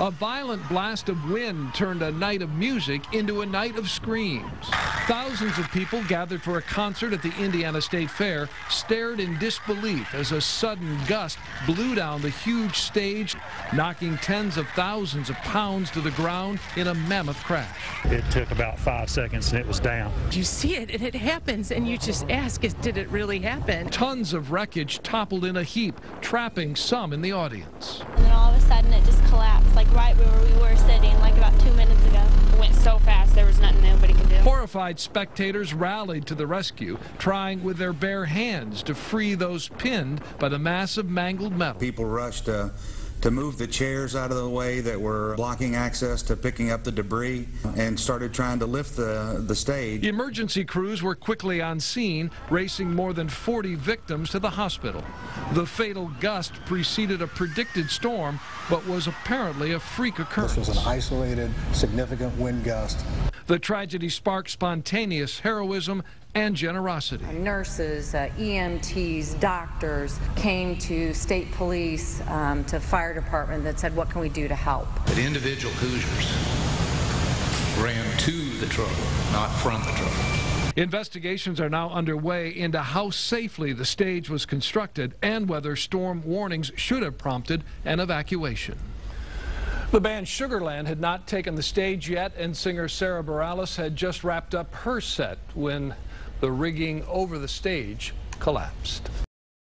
A violent blast of wind turned a night of music into a night of screams. Thousands of people gathered for a concert at the Indiana State Fair stared in disbelief as a sudden gust blew down the huge stage, knocking tens of thousands of pounds to the ground in a mammoth crash. It took about five seconds and it was down. You see it and it happens and you just ask, did it really happen? Tons of wreckage toppled in a heap, trapping some in the audience. And then all of a sudden it just collapsed, like right where we were sitting, like about two minutes ago. It went so fast, there was nothing nobody could do. Horrified spectators rallied to the rescue, trying with their bare hands to free those pinned by the mass of mangled metal. People rushed uh, to move the chairs out of the way that were blocking access to picking up the debris and started trying to lift the, the stage. Emergency crews were quickly on scene, racing more than 40 victims to the hospital. The fatal gust preceded a predicted storm, but was apparently a freak occurrence. This was an isolated, significant wind gust. The tragedy sparked spontaneous heroism and generosity. Nurses, uh, EMTs, doctors came to state police, um, to fire department that said, what can we do to help? But individual Hoosiers ran to the trouble, not from the trouble. Investigations are now underway into how safely the stage was constructed and whether storm warnings should have prompted an evacuation. The band Sugarland had not taken the stage yet, and singer Sara Bareilles had just wrapped up her set when the rigging over the stage collapsed.